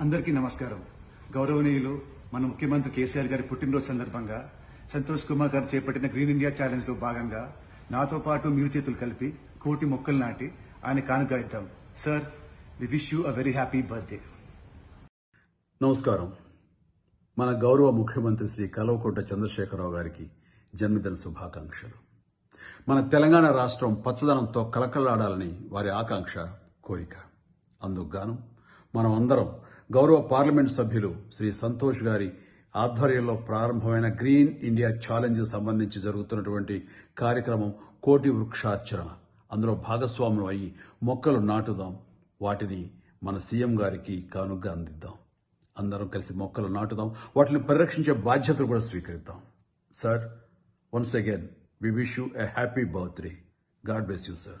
అందరికీ నమస్కారం. గౌరవనీయులు మన ముఖ్యమంత్రి కేసీఆర్ గారి పుట్టినరోజు సందర్భంగా సంతోష్ కుమార్ గారు చేపట్టిన గ్రీన్ ఇండియా ఛాలెంజ్లో భాగంగా నాతో పాటు మీరు చేతులు కలిపి కోటి మొక్కలు నాటి ఆయన కానుక ఇద్దాం. Sir we wish you a very happy birthday. నమస్కారం. మన గౌరవ ముఖ్యమంత్రి శ్రీ కల్వకుంట్ల చంద్రశేఖరరావు గారికి జన్మదిన శుభాకాంక్షలు. మన తెలంగాణ రాష్ట్రం పచ్చదనంతో కలకలాడాలని వారి ఆకాంక్ష కోరిక. అందుకుగాను మనం అందరం గౌరవ పార్లమెంట్ సభ్యులు శ్రీ సంతోష్ గారి ఆధ్వర్యంలో ప్రారంభమైన గ్రీన్ ఇండియా ఛాలెంజ్ సంబంధించి జరుగుతున్నటువంటి కార్యక్రమం కోటి వృక్షాచరణ అందులో భాగస్వాములు అయ్యి మొక్కలు నాటుదాం వాటిని మన సీఎం గారికి కానుగ్గా అందిద్దాం. అందరం కలిసి మొక్కలు నాటుదాం వాటిని పరిరక్షించే బాధ్యతలు కూడా స్వీకరిద్దాం. Sir once again We wish you a happy birthday. God bless you, sir.